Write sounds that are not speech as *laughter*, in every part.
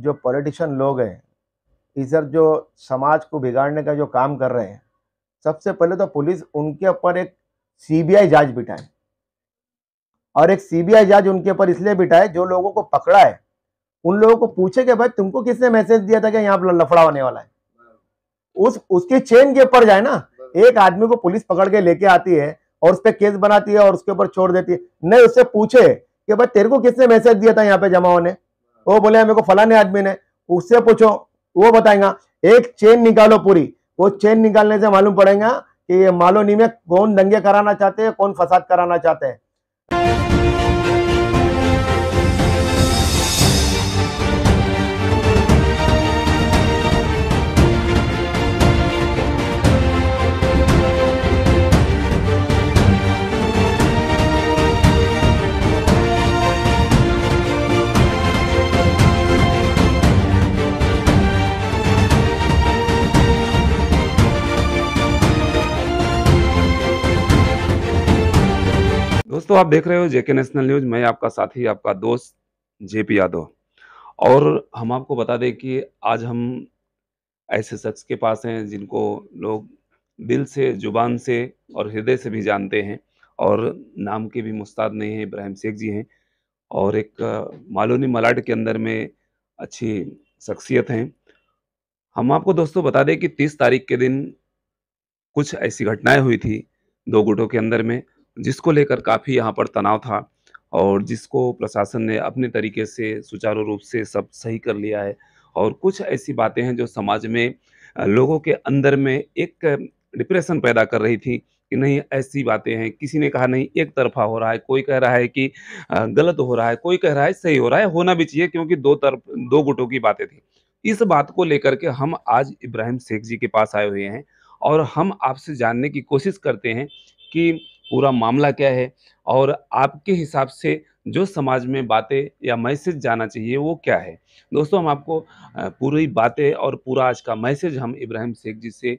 जो पॉलिटिशियन लोग हैं, इधर जो समाज को बिगाड़ने का जो काम कर रहे हैं, सबसे पहले तो पुलिस उनके ऊपर एक सीबीआई जाँच बिठाए। और एक सीबीआई जाँच उनके ऊपर इसलिए बिठाए, जो लोगों को पकड़ा है उन लोगों को पूछे कि भाई तुमको किसने मैसेज दिया था कि यहाँ लफड़ा होने वाला है? उस, उसकी चेन के ऊपर जाए ना, एक आदमी को पुलिस पकड़ के लेके आती है और उस पर केस बनाती है और उसके ऊपर छोड़ देती है। नहीं, उससे पूछे कि भाई तेरे को किसने मैसेज दिया था यहाँ पे जमा होने? वो बोले मेरे को फलाने आदमी ने उससे पूछो, वो बताएगा, एक चेन निकालो पूरी। वो चेन निकालने से मालूम पड़ेगा कि ये मालोनी में कौन दंगे कराना चाहते हैं, कौन फसाद कराना चाहते हैं। दोस्तों आप देख रहे हो जेके नेशनल न्यूज़, मैं आपका साथी, आपका दोस्त, जेपी यादव। और हम आपको बता दें कि आज हम ऐसे शख्स के पास हैं जिनको लोग दिल से, ज़ुबान से और हृदय से भी जानते हैं और नाम के भी मुस्ताद नहीं हैं, इब्राहिम शेख जी हैं और एक मालोनी मलाड के अंदर में अच्छी शख्सियत हैं। हम आपको दोस्तों बता दें कि तीस तारीख के दिन कुछ ऐसी घटनाएँ हुई थी दो गुटों के अंदर में जिसको लेकर काफ़ी यहाँ पर तनाव था और जिसको प्रशासन ने अपने तरीके से, सुचारू रूप से सब सही कर लिया है। और कुछ ऐसी बातें हैं जो समाज में लोगों के अंदर में एक डिप्रेशन पैदा कर रही थी कि नहीं, ऐसी बातें हैं, किसी ने कहा नहीं, एक तरफा हो रहा है, कोई कह रहा है कि गलत हो रहा है, कोई कह रहा है सही हो रहा है, होना भी चाहिए क्योंकि दो तरफ़, दो गुटों की बातें थी। इस बात को लेकर के हम आज इब्राहिम शेख जी के पास आए हुए हैं और हम आपसे जानने की कोशिश करते हैं कि पूरा मामला क्या है? और आपके हिसाब से जो समाज में बातें या मैसेज जाना चाहिए, वो क्या है? दोस्तों, हम आपको पूरी बातें और पूरा आज का मैसेज हम इब्राहिम शेख जी से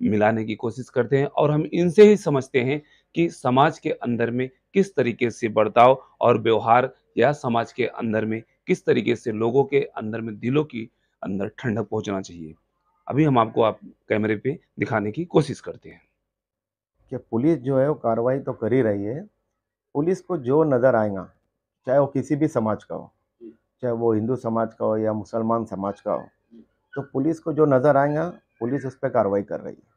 मिलाने की कोशिश करते हैं और हम इनसे ही समझते हैं कि समाज के अंदर में किस तरीके से बर्ताव और व्यवहार या समाज के अंदर में किस तरीके से लोगों के अंदर में दिलों की अंदर ठंडक पहुँचना चाहिए। अभी हम आपको आप कैमरे पे दिखाने की कोशिश करते हैं। कि पुलिस जो है वो कार्रवाई तो कर ही रही है। पुलिस को जो नज़र आएगा चाहे वो किसी भी समाज का हो चाहे वो हिंदू समाज का हो या मुसलमान समाज का हो तो पुलिस को जो नज़र आएगा पुलिस उस पर कार्रवाई कर रही है।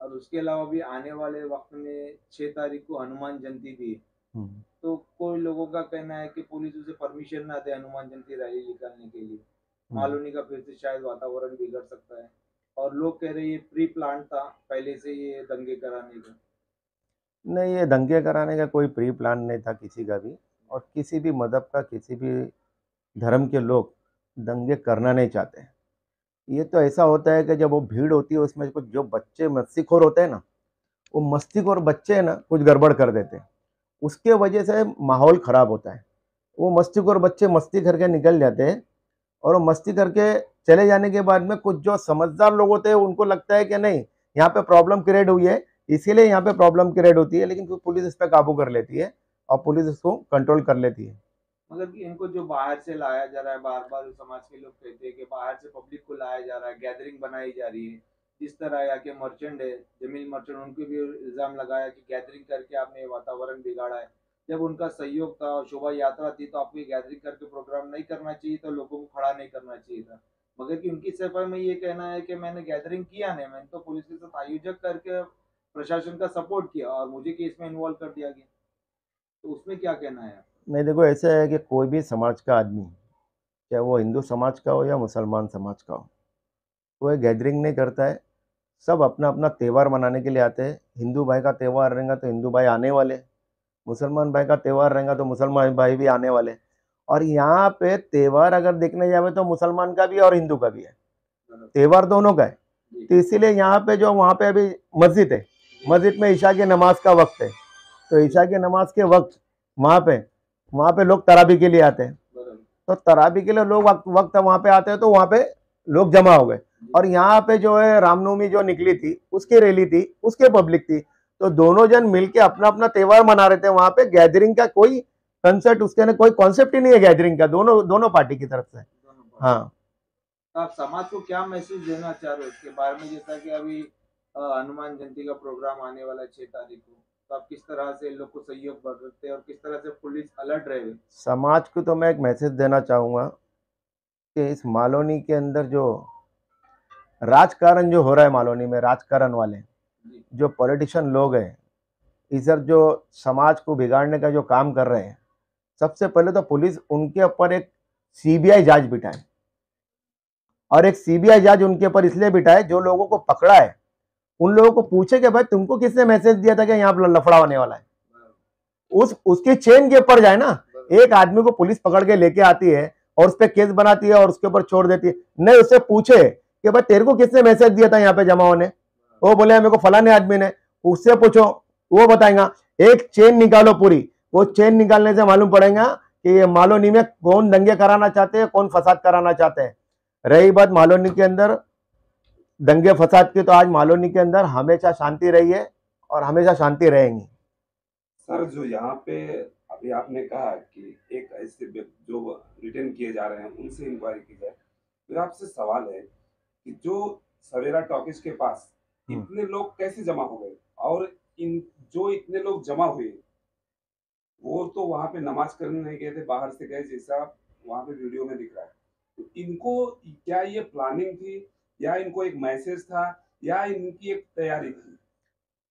और उसके अलावा भी आने वाले वक्त में छः तारीख को हनुमान जयंती भी हम्म। तो कोई लोगों का कहना है कि पुलिस उसे परमिशन ना दे हनुमान जयंती रैली निकालने के लिए? हम्म। मालूनी का फिर से शायद वातावरण बिगड़ सकता है। और लोग कह रहे ये प्री प्लान था, पहले से ये दंगे कराने का। नहीं, ये दंगे कराने का कोई प्री प्लान नहीं था किसी का भी और किसी भी मज़हब का, किसी भी धर्म के लोग दंगे करना नहीं चाहते ये तो ऐसा होता है कि जब वो भीड़ होती है, उसमें कुछ जो बच्चे मस्तीखोर होते हैं ना, वो मस्तीखोर बच्चे है ना, कुछ गड़बड़ कर देते हैं। उसके वजह से माहौल ख़राब होता है। वो मस्तीखोर बच्चे मस्ती करके निकल जाते हैं और वो मस्ती करके चले जाने के बाद में कुछ जो समझदार लोग होते हैं, उनको लगता है कि नहीं, यहाँ पे प्रॉब्लम क्रिएट हुई है, इसीलिए यहाँ पे प्रॉब्लम क्रिएट होती है, लेकिन फिर पुलिस इस पर काबू कर लेती है और पुलिस इसको कंट्रोल कर लेती है। मगर कि इनको जो बाहर से लाया जा रहा है बार बार समाज के लोग कहते हैं कि बाहर से पब्लिक को लाया जा रहा है गैदरिंग बनाई जा रही है, जिस तरह यहाँ के मर्चेंट है, ज़मीन मर्चेंट उनको भी इल्ज़ाम लगाया कि गैदरिंग करके आपने वातावरण बिगाड़ा है। जब उनका सहयोग था शोभा यात्रा थी तो आपको गैदरिंग करके प्रोग्राम नहीं करना चाहिए तो लोगों को खड़ा नहीं करना चाहिए था। मगर कि उनकी सफ़ाई में ये कहना है कि मैंने गैदरिंग किया नहीं, मैंने तो पुलिस के साथ आयोजक करके प्रशासन का सपोर्ट किया और मुझे केस में इन्वॉल्व कर दिया गया। तो उसमें क्या कहना है नहीं, देखो, ऐसा है कि कोई भी समाज का आदमी, चाहे वो हिंदू समाज का हो या मुसलमान समाज का हो कोई गैदरिंग नहीं करता है। सब अपना अपना त्यौहार मनाने के लिए आते हैं। हिंदू भाई का त्यौहार रहेगा तो हिंदू भाई आने वाले मुसलमान भाई का त्यौहार रहेगा तो मुसलमान भाई भी आने वाले और यहाँ पे त्यौहार अगर देखने जाए तो मुसलमान का भी और हिंदू का भी है। त्यौहार दोनों का है। तो इसीलिए यहाँ पे जो वहाँ पे अभी मस्जिद है मस्जिद में ईशा की नमाज़ का वक्त है। तो ईशा की नमाज़ के वक्त वहाँ पे वहाँ पे लोग तराबी के लिए आते हैं। तो तराबी के लिए लोग वक्त वक्त वहाँ पे आते हैं तो वहाँ पे लोग जमा हो गए। और यहाँ पे जो है रामनवमी जो निकली थी उसकी रैली थी उसके पब्लिक थी। तो दोनों जन मिलके अपना अपना त्यौहार मना रहे थे। वहाँ पे गैदरिंग का कोई कंसर्ट उसके अंदर कोई कॉन्सेप्ट ही नहीं है गैदरिंग का दोनों दोनों पार्टी की तरफ़ से। हाँ। तो आप समाज को क्या मैसेज देना चाह रहे हो इसके बारे में? जैसा कि अभी हनुमान जयंती का प्रोग्राम आने वाला है छह तारीख को। तो आप किस तरह से लोग को सहयोग बरतते हैं और किस तरह से पुलिस अलर्ट रहे? समाज को तो मैं एक मैसेज देना चाहूँगा कि इस मालोनी के अंदर जो राजकारण जो हो रहा है मालोनी में राजकारण वाले जो। पॉलिटिशियन लोग हैं इधर जो समाज को बिगाड़ने का जो काम कर रहे हैं सबसे पहले तो पुलिस उनके ऊपर एक सीबीआई जाँच बिठाए। और एक सीबीआई जाँच उनके ऊपर इसलिए बिठाए, जो लोगों को पकड़ा है। उन लोगों को पूछे कि भाई तुमको किसने मैसेज दिया था कि यहाँ लफड़ा होने वाला है? उस, उसकी चेन के ऊपर जाए ना, एक आदमी को पुलिस पकड़ के लेके आती है और उस पर केस बनाती है और उसके ऊपर छोड़ देती है। नहीं, उससे पूछे कि भाई तेरे को किसने मैसेज दिया था यहाँ पे जमा होने? वो बोले, मेरे को फलाने आदमी ने। उससे पूछो, वो बताएगा, एक चेन निकालो पूरी। वो चेन निकालने से मालूम पड़ेगा कि ये मालोनी में कौन दंगे कराना चाहते हैं कौन फसाद कराना चाहते हैं। रही बात मालोनी के अंदर दंगे फसाद की तो आज मालोनी के अंदर हमेशा शांति रही है और हमेशा शांति रहेंगी। सर जो यहाँ पे अभी आपने कहा कि एक ऐसे जो रिटर्न किए जा रहे हैं उनसे इंक्वायरी की जाए मेरा आपसे सवाल है कि जो सवेरा टॉकीज के पास हम्म। इतने लोग कैसे जमा हो गए? और इन जो इतने लोग जमा हुए वो तो वहाँ पे नमाज़ करने नहीं गए थे, बाहर से गए, जैसा वहाँ पे वीडियो में दिख रहा है। तो इनको क्या ये प्लानिंग थी? या इनको एक मैसेज था? या इनकी एक तैयारी थी?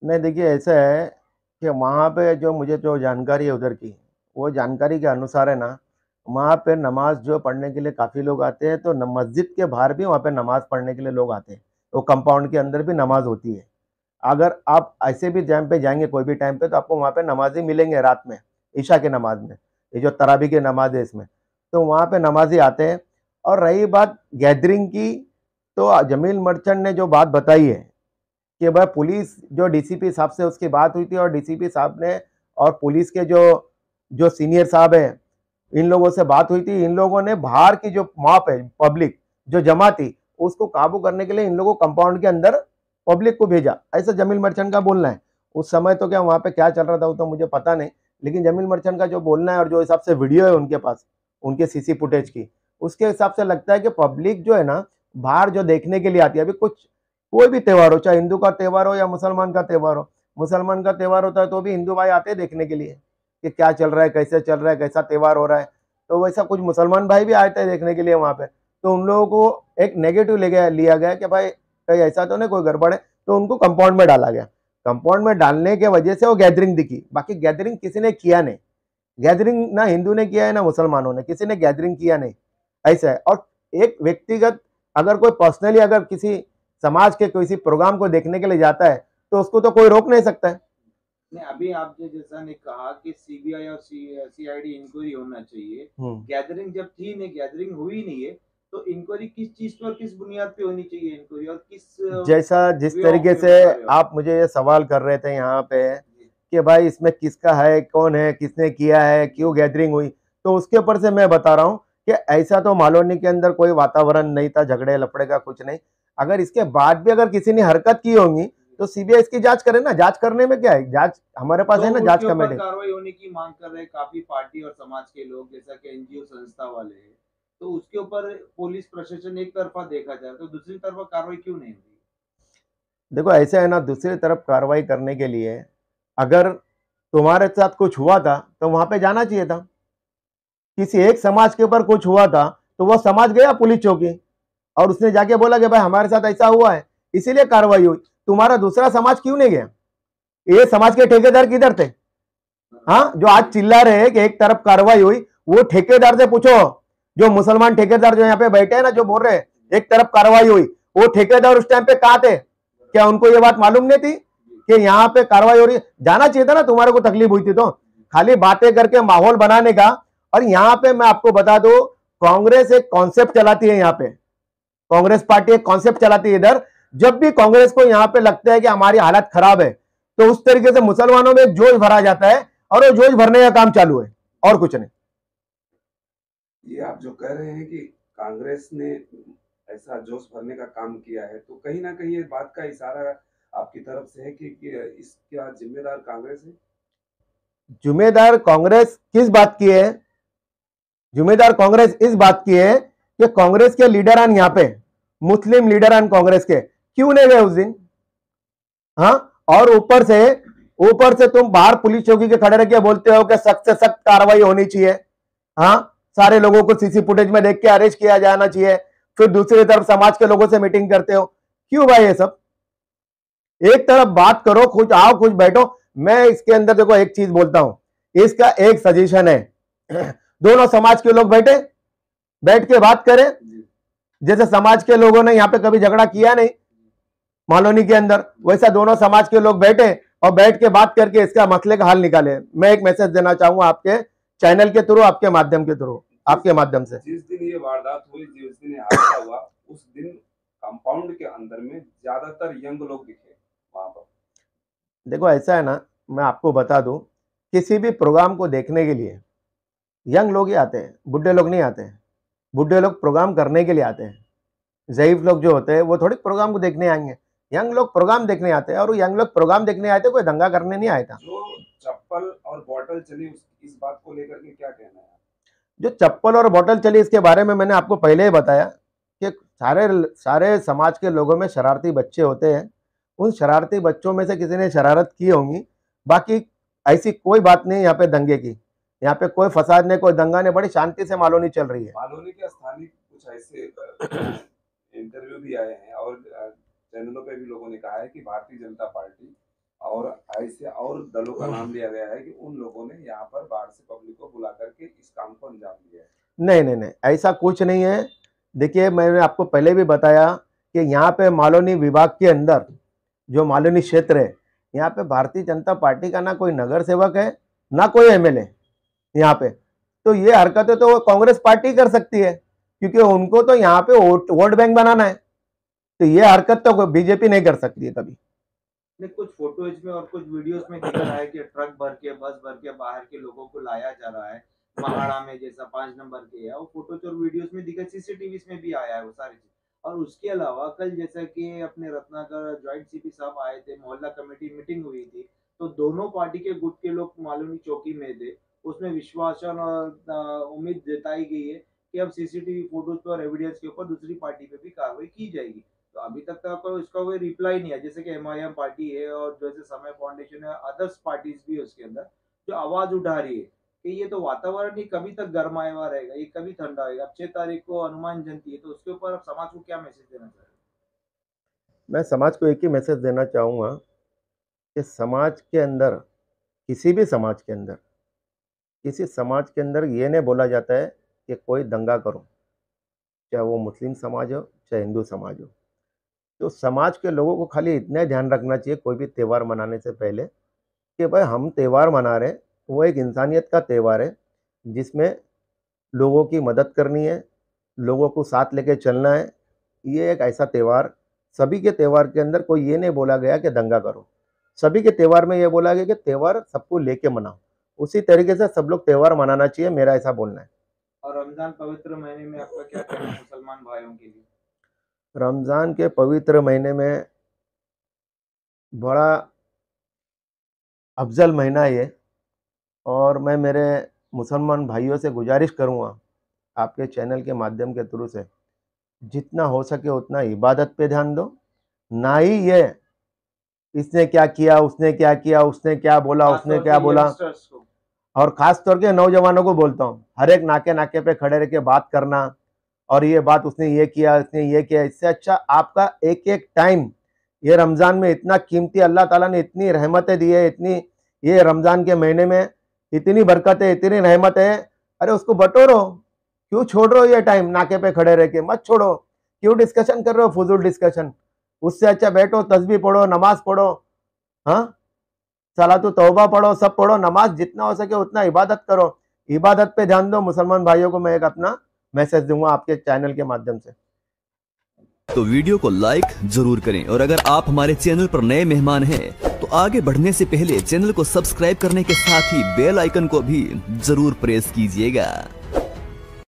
नहीं, देखिए, ऐसा है कि वहाँ पे जो मुझे जो जानकारी है उधर की, वो जानकारी के अनुसार है ना, वहाँ पे नमाज़ जो पढ़ने के लिए काफ़ी लोग आते हैं तो मस्जिद के बाहर भी वहाँ पे नमाज़ पढ़ने के लिए लोग आते हैं। तो कंपाउंड के अंदर भी नमाज़ होती है। अगर आप ऐसे भी टाइम पे जाएँगे, कोई भी टाइम पे तो आपको वहाँ पे नमाजी मिलेंगे रात में। ईशा के नमाज़ में, ये जो तराबी की नमाज़ है इसमें। तो वहाँ पे नमाजी आते हैं और रही बात गैदरिंग की तो जमील मर्चेंट ने जो बात बताई है कि भाई पुलिस, जो डीसीपी साहब से उसकी बात हुई थी और डीसीपी साहब ने और पुलिस के जो जो सीनियर साहब हैं, इन लोगों से बात हुई थी। इन लोगों ने बाहर की जो मॉप है, पब्लिक, जो जमा थी, उसको काबू करने के लिए इन लोगों कंपाउंड के अंदर पब्लिक को भेजा। ऐसा जमील मर्चेंट का बोलना है। उस समय तो क्या वहाँ पे क्या चल रहा था वो तो मुझे पता नहीं। लेकिन जमील मर्चेंट का जो बोलना है और जो हिसाब से वीडियो है उनके पास, उनके सीसी फुटेज की, उसके हिसाब से लगता है कि पब्लिक जो है ना, बाहर जो देखने के लिए आती है, अभी कुछ, कोई भी त्यौहार हो, चाहे हिंदू का त्यौहार हो या मुसलमान का त्यौहार हो, मुसलमान का त्यौहार होता है तो भी हिंदू भाई आते हैं देखने के लिए, कि क्या चल रहा है, कैसे चल रहा है, कैसा त्यौहार हो रहा है तो वैसा कुछ मुसलमान भाई भी आते हैं देखने के लिए वहाँ पे तो उन लोगों को एक नेगेटिव ले गया, लिया गया कि भाई, कहीं ऐसा तो नहीं, कोई गड़बड़ है तो उनको कंपाउंड में डाला गया। कंपाउंड में डालने के वजह से वो गैदरिंग दिखी। बाकी गैदरिंग किसी ने किया नहीं। गैदरिंग ना हिंदू ने किया है ना मुसलमानों ने। किसी ने गैदरिंग किया नहीं। ऐसा है। और एक व्यक्तिगत अगर कोई पर्सनली अगर किसी समाज के किसी प्रोग्राम को देखने के लिए जाता है तो उसको तो कोई रोक नहीं सकता है। नहीं अभी आपने जैसा ने कहा कि सीबीआई और सीआईडी इंक्वायरी होना चाहिए। हम्म। गैदरिंग जब थी नहीं गैदरिंग हुई नहीं है तो इंक्वायरी किस चीज़ पर किस बुनियाद पे होनी चाहिए इंक्वायरी और किस जैसा जिस तरीके से। आप मुझे ये सवाल कर रहे थे यहाँ पे कि भाई इसमें किसका है कौन है किसने किया है क्यों गैदरिंग हुई? तो उसके ऊपर से मैं बता रहा हूँ कि ऐसा तो मालोनी के अंदर कोई वातावरण नहीं था झगड़े लफड़े का कुछ नहीं। अगर इसके बाद भी अगर किसी ने हरकत की होंगी तो सीबीआई इसकी जाँच करे ना। जाँच करने में क्या है? जाँच हमारे पास तो है ना जाँच कमेटी? कार्रवाई होने की मांग कर रहे काफ़ी पार्टी और समाज के लोग जैसा कि एनजीओ संस्था वाले हैं। तो उसके ऊपर पुलिस प्रशासन एक तरफा देखा जाए तो दूसरी तरफा कार्रवाई क्यों नहीं हुई? देखो, ऐसे है ना, दूसरी तरफ़ कार्रवाई करने के लिए अगर तुम्हारे साथ कुछ हुआ था तो वहाँ पे जाना चाहिए था। किसी एक समाज के ऊपर कुछ हुआ था तो वो समाज गया पुलिस चौकी और उसने जाके बोला कि भाई, हमारे साथ ऐसा हुआ है, इसीलिए कार्रवाई हुई। तुम्हारा दूसरा समाज क्यों नहीं गया? ये समाज के ठेकेदार किधर थे? हाँ जो आज चिल्ला रहे हैं कि एक तरफ़ कार्रवाई हुई, वो ठेकेदार से पूछो। जो मुसलमान ठेकेदार जो यहाँ पे बैठे हैं ना, जो बोल रहे हैं, एक तरफ़ कार्रवाई हुई, वो ठेकेदार उस टाइम पे कहा थे? क्या उनको ये बात मालूम नहीं थी कि यहाँ पे कार्रवाई हो रही है? जाना चाहिए था ना, तुम्हारे को तकलीफ़ हुई थी तो। खाली बातें करके माहौल बनाने का, और यहाँ पे मैं आपको बता दू, कांग्रेस एक कॉन्सेप्ट चलाती है यहाँ पे। कांग्रेस पार्टी एक कॉन्सेप्ट चलाती है इधर। जब भी कांग्रेस को यहाँ पे लगता है कि हमारी हालत खराब है तो उस तरीके से मुसलमानों में जोश भरा जाता है, और वो जोश भरने का काम चालू है, और कुछ नहीं। ये आप जो कह रहे हैं कि कांग्रेस ने ऐसा जोश भरने का काम किया है तो कहीं ना कहीं ये बात का इशारा आपकी तरफ़ से है कि, कि इसका जिम्मेदार कांग्रेस है? जिम्मेदार कांग्रेस किस बात की है? जिम्मेदार कांग्रेस इस बात की है कि कांग्रेस के लीडर आन यहाँ पे मुस्लिम लीडर आन कांग्रेस के। क्यों नहीं गए उस दिन? हाँ? और ऊपर से ऊपर से तुम बाहर पुलिस चौकी के खड़े रह बोलते हो कि सख्त से सख्त कार्रवाई होनी चाहिए। हाँ? सारे लोगों को सीसी फुटेज में देख के अरेस्ट किया जाना चाहिए। फिर दूसरी तरफ़ समाज के लोगों से मीटिंग करते हो। क्यों भाई ये सब? एक तरफ़ बात करो कुछ आओ कुछ बैठो। मैं इसके अंदर देखो, एक चीज़ बोलता हूँ। इसका एक सजेशन है। *clears throat* दोनों समाज के लोग बैठे, बैठ के बात करें। जैसे समाज के लोगों ने यहाँ पे कभी झगड़ा किया नहीं, मालोनी के अंदर, वैसा दोनों समाज के लोग बैठे और बैठ के बात करके इसका मसले का हल निकाले। मैं एक मैसेज देना चाहूँगा आपके चैनल के थ्रू आपके माध्यम के थ्रू आपके माध्यम से। जिस दिन ये वारदात हुई जिस दिन हादसा हुआ उस दिन कंपाउंड के अंदर में ज़्यादातर यंग लोग दिखे वहाँ पर। देखो ऐसा है ना मैं आपको बता दूँ किसी भी प्रोग्राम को देखने के लिए यंग लोग ही आते हैं बुढ़े लोग नहीं आते हैं। बुढ़े लोग प्रोग्राम करने के लिए आते हैं। जयीफ लोग जो होते हैं वो थोड़ी प्रोग्राम को देखने आएँगे। यंग लोग प्रोग्राम देखने आते हैं और यंग लोग प्रोग्राम देखने आए थे कोई दंगा करने नहीं आया था। जो चप्पल और बॉटल चली इस बात को लेकर के क्या कहना है जो चप्पल और बॉटल चली इसके बारे में मैंने आपको पहले ही बताया कि सारे सारे समाज के लोगों में शरारती बच्चे होते हैं। उन शरारती बच्चों में से किसी ने शरारत की होंगी। बाकी ऐसी कोई बात नहीं यहाँ पे दंगे की। यहाँ पे कोई फसाद नहीं कोई दंगा नहीं बड़ी शांति से मालोनी चल रही है। मालोनी के स्थानीय कुछ ऐसे *coughs* इंटरव्यू भी आए हैं और चैनलों पे भी लोगों ने कहा है कि भारतीय जनता पार्टी और ऐसे और दलों का नाम लिया गया है कि उन लोगों ने यहाँ पर बाहर से पब्लिक को बुला करके इस काम को अंजाम दिया है। नहीं नहीं नहीं ऐसा कुछ नहीं है। देखिए मैंने आपको पहले भी बताया कि यहाँ पे मालोनी विभाग के अंदर जो मालोनी क्षेत्र है यहाँ पे भारतीय जनता पार्टी का ना कोई नगर सेवक है ना कोई एमएलए यहाँ पे। तो ये हरकतें तो वो कांग्रेस पार्टी कर सकती है क्योंकि उनको तो यहाँ पे वोट वोट बैंक बनाना है। तो ये हरकत तो बीजेपी नहीं कर सकती है कभी ने कुछ फ़ोटोज़ में और कुछ वीडियोस में दिख रहा है कि ट्रक भर के बस भर के, बाहर के लोगों को लाया जा रहा है। महाड़ा में जैसा, पाँच नंबर के है। वो फ़ोटोज़ और वीडियोस में दिखा सीसीटीवी में भी आया है वो सारी चीज़। और उसके अलावा कल जैसा कि अपने रत्नाकर ज्वाइंट सीपी साहब आए थे, मोहल्ला कमेटी मीटिंग हुई थी तो दोनों पार्टी के गुट के लोग मालूमी चौकी में थे। उसमें विश्वास और उम्मीद जताई गई है कि अब सीसीटीवी फ़ोटोज़ पे और एविडेंस के ऊपर दूसरी पार्टी पे भी कार्रवाई की जाएगी। तो अभी तक तो आपको इसका कोई रिप्लाई नहीं है जैसे कि एम पार्टी है और जैसे समय फाउंडेशन है अदर्स पार्टीज़ भी है उसके अंदर, जो आवाज़ उठा रही है कि ये तो वातावरण ही कभी तक गर्माया हुआ रहेगा, ये कभी ठंडा होगा अब छह तारीख को हनुमान जयंती है तो उसके ऊपर आप समाज को क्या मैसेज देना चाह रहे मैं समाज को एक ही मैसेज देना चाहूँगा कि समाज के अंदर, किसी भी समाज के अंदर, किसी समाज के अंदर ये नहीं बोला जाता है कि कोई दंगा करो, चाहे वो मुस्लिम समाज हो, चाहे हिंदू समाज हो। तो समाज के लोगों को खाली इतना ध्यान रखना चाहिए कोई भी त्यौहार मनाने से पहले कि भाई हम त्यौहार मना रहे हैं, वो एक इंसानियत का त्यौहार है, जिसमें लोगों की मदद करनी है, लोगों को साथ लेके चलना है। ये एक ऐसा त्यौहार, सभी के त्यौहार के अंदर कोई ये नहीं बोला गया कि दंगा करो। सभी के त्यौहार में ये बोला गया कि त्यौहार सबको लेके मनाओ। उसी तरीके से सब लोग त्यौहार मनाना चाहिए, मेरा ऐसा बोलना है। और रमज़ान पवित्र महीने में आपका क्या मुसलमान भाइयों के लिए? रमज़ान के पवित्र महीने में बड़ा अफजल महीना ये और मैं मेरे मुसलमान भाइयों से गुजारिश करूँगा आपके चैनल के माध्यम के थ्रू से जितना हो सके उतना इबादत पे ध्यान दो। ना ही ये इसने क्या किया उसने क्या किया उसने क्या बोला उसने क्या बोला। और ख़ास तौर के नौजवानों को बोलता हूँ हर एक नाके नाके पे खड़े रह के बात करना और ये बात उसने ये किया, उसने ये किया। इससे अच्छा आपका एक एक टाइम ये रमज़ान में इतना कीमती, अल्लाह ताला ने इतनी रहमतें दी है, इतनी ये रमज़ान के महीने में इतनी बरकत है इतनी रहमत। है अरे उसको बटोरो। क्यों छोड़ रहे हो ये टाइम नाके पे खड़े रह के मत छोड़ो। क्यों डिस्कशन कर रहे हो? फजूल डिस्कशन उससे अच्छा बैठो तस्वीर पढ़ो, नमाज़ पढ़ो। हाँ? सला तो तोबा पढ़ो, सब पढ़ो। नमाज़ जितना हो सके उतना इबादत करो। इबादत पे ध्यान दो। मुसलमान भाइयों को मैं एक अपना मैसेज दूँगा आपके चैनल के माध्यम से। तो वीडियो को लाइक ज़रूर करें और अगर आप हमारे चैनल पर नए मेहमान हैं तो आगे बढ़ने से पहले चैनल को सब्सक्राइब करने के साथ ही बेल आइकन को भी ज़रूर प्रेस कीजिएगा।